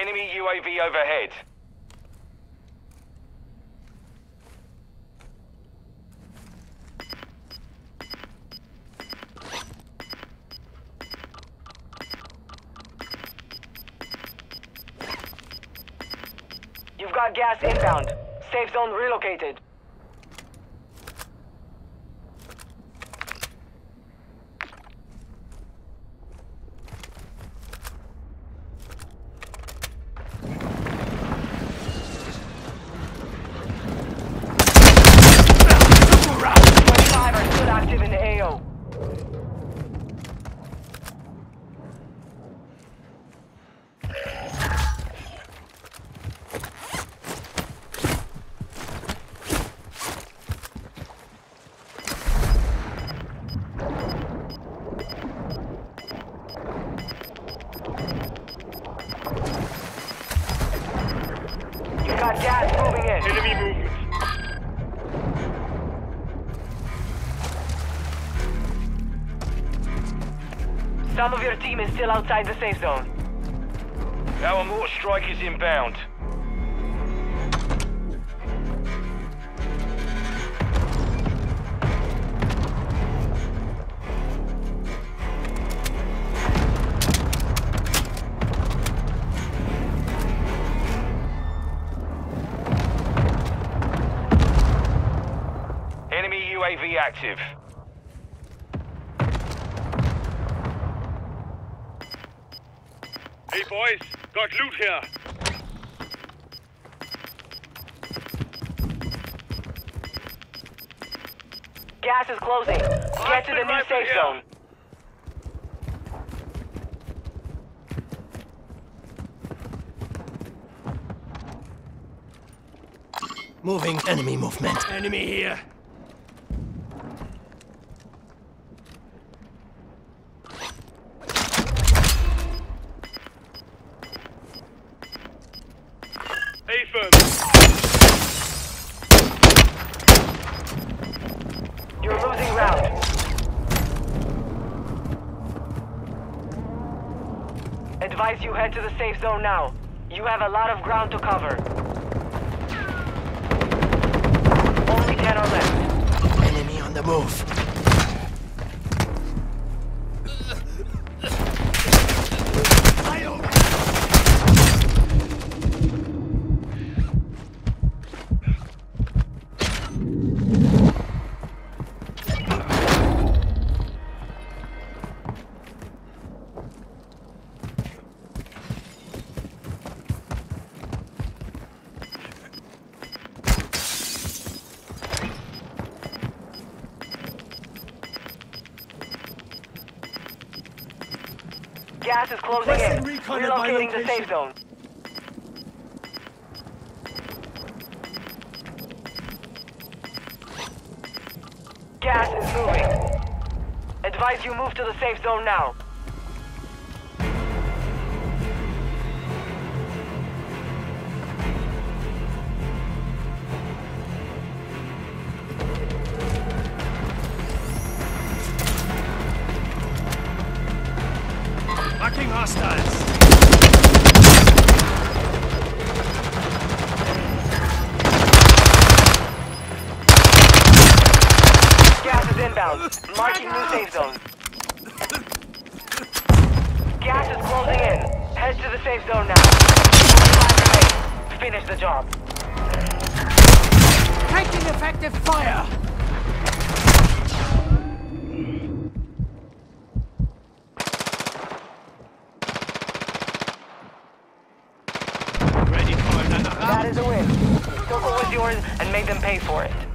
Enemy UAV overhead. You've got gas inbound. Safe zone relocated. Twenty-five are still active in the AO. Got gas moving in. Enemy movement. Some of your team is still outside the safe zone. Our mortar strike is inbound. UAV active. Hey boys, got loot here. Gas is closing. Get to the new safe here. zone. Moving enemy movement. Enemy here. Firm. You're losing round. Advise you head to the safe zone now. You have a lot of ground to cover. Gas is closing in. Requesting recon Relocating the safe zone. Gas is moving. Advise you move to the safe zone now. Fucking hostiles. Gas is inbound. Marking new safe zone. Gas is closing in. Head to the safe zone now. Finish the job. Taking effective fire. Ready for another round? That is a win. Circle was yours and make them pay for it.